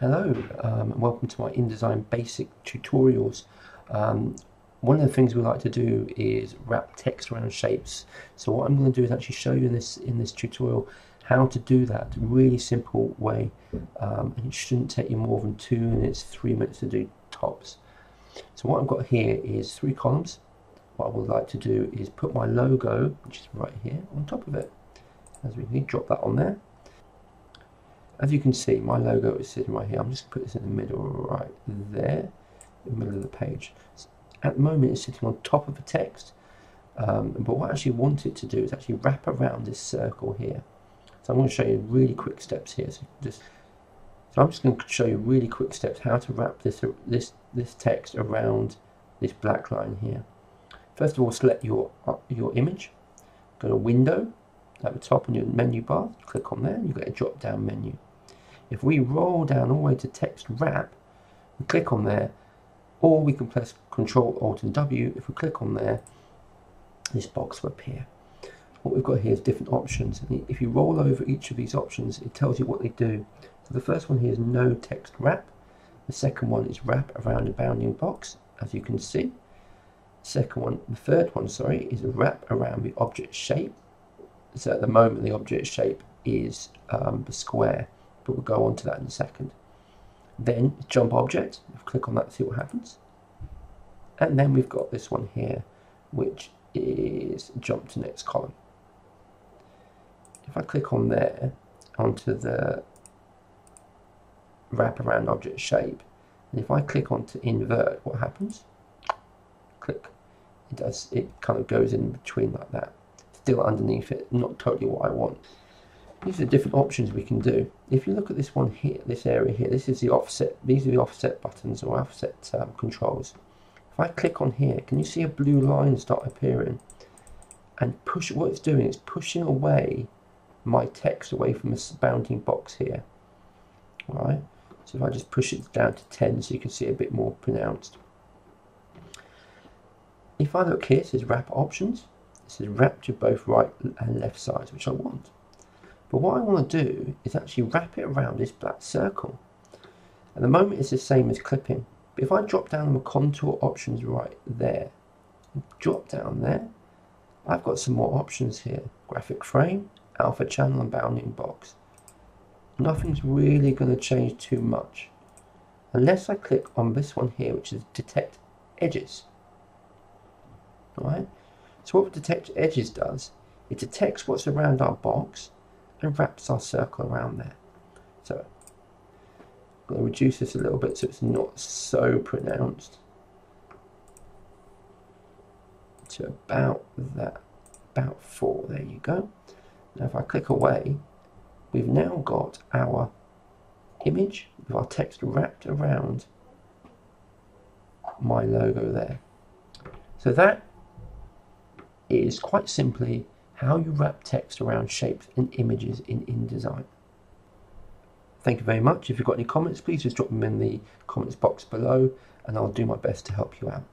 Hello um, and welcome to my InDesign basic tutorials. Um, one of the things we like to do is wrap text around shapes. So what I'm going to do is actually show you in this in this tutorial how to do that really simple way. Um, and it shouldn't take you more than two minutes, three minutes to do tops. So what I've got here is three columns. What I would like to do is put my logo, which is right here, on top of it. As we can drop that on there. As you can see, my logo is sitting right here. I'm just going to put this in the middle right there, in the middle of the page. At the moment, it's sitting on top of the text. Um, but what I actually want it to do is actually wrap around this circle here. So I'm going to show you really quick steps here. So just so I'm just going to show you really quick steps how to wrap this this this text around this black line here. First of all, select your uh, your image. Go to Window at the top on your menu bar. Click on there. You get a drop down menu. If we roll down all the way to text wrap, we click on there, or we can press Control Alt and W. If we click on there, this box will appear. What we've got here is different options. And if you roll over each of these options, it tells you what they do. So the first one here is no text wrap. The second one is wrap around a bounding box, as you can see. Second one, the third one, sorry, is wrap around the object shape. So at the moment, the object shape is um, the square but we'll go on to that in a second. Then jump object, click on that see what happens. And then we've got this one here, which is jump to next column. If I click on there, onto the wrap around object shape, and if I click on to invert, what happens? Click. It does, it kind of goes in between like that. Still underneath it, not totally what I want. These are different options we can do. If you look at this one here, this area here, this is the offset, these are the offset buttons or offset um, controls. If I click on here, can you see a blue line start appearing? And push, what it's doing is pushing away my text away from this bounding box here. All right? So if I just push it down to 10 so you can see a bit more pronounced. If I look here, it says wrap options. It says wrap to both right and left sides, which I want. But what I want to do is actually wrap it around this black circle. At the moment it's the same as clipping. But if I drop down the contour options right there, drop down there, I've got some more options here. Graphic frame, alpha channel and bounding box. Nothing's really going to change too much. Unless I click on this one here, which is detect edges. Alright? So what detect edges does, it detects what's around our box and wraps our circle around there. So I'm going to reduce this a little bit so it's not so pronounced to about that, about four. There you go. Now if I click away, we've now got our image with our text wrapped around my logo there. So that is quite simply how you wrap text around shapes and images in InDesign. Thank you very much. If you've got any comments, please just drop them in the comments box below and I'll do my best to help you out.